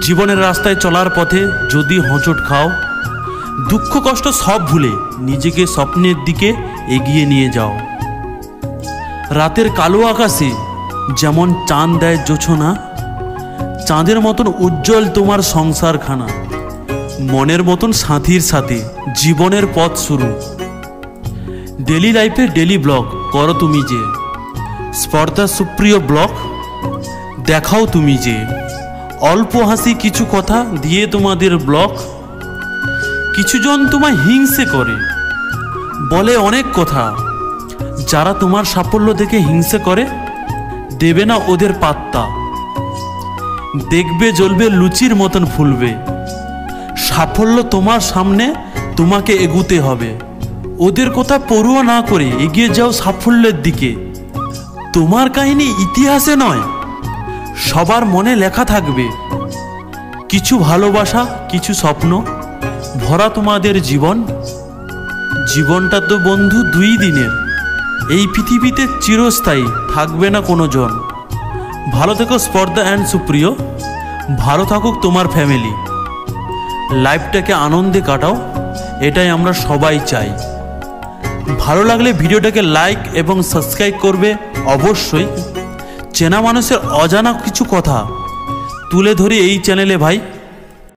জীবনের রাস্তায় চলার পথে যদি হোঁচট খাও, দুঃখ কষ্ট সব ভুলে নিজেকে স্বপ্নের দিকে এগিয়ে নিয়ে যাও। রাতের কালো আকাশে যেমন চাঁদ দেয় জোছনা, চাঁদের মতন উজ্জ্বল তোমার সংসারখানা। মনের মতন সাথীর সাথে জীবনের পথ শুরু। ডেলি লাইফে ডেলি ব্লগ করো তুমি যে। স্পর্ধা সুপ্রিয় ব্লগ, দেখাও তুমি যে। অল্প হাসি কিছু কথা দিয়ে তোমাদের ব্লগ কিছুজন তোমায় হিংসে করে, বলে অনেক কথা। যারা তোমার সাফল্য দেখে হিংসে করে, দেবে না ওদের পাত্তা। দেখবে, জ্বলবে, লুচির মতন ফুলবে। সাফল্য তোমার সামনে তোমাকে এগুতে হবে। ওদের কথা পড়ুয়া না করে এগিয়ে যাও সাফল্যের দিকে। তোমার কাহিনী ইতিহাসে নয় সবার মনে লেখা থাকবে। কিছু ভালোবাসা, কিছু স্বপ্ন, ভরা তোমাদের জীবন। জীবনটা তো বন্ধু দুই দিনের। এই পৃথিবীতে চিরস্থায়ী, থাকবে না কোনো জন ভালো থেকো স্পর্ধা অ্যান্ড সুপ্রিয়। ভালো থাকুক তোমার ফ্যামিলি। লাইফটাকে আনন্দে কাটাও। এটাই আমরা সবাই চাই। ভালো লাগলে ভিডিওটাকে লাইক এবং সাবস্ক্রাইব করবে অবশ্যই। চেনা মানুষের অজানা কিছু কথা তুলে ধরি এই চ্যানেলে ভাই।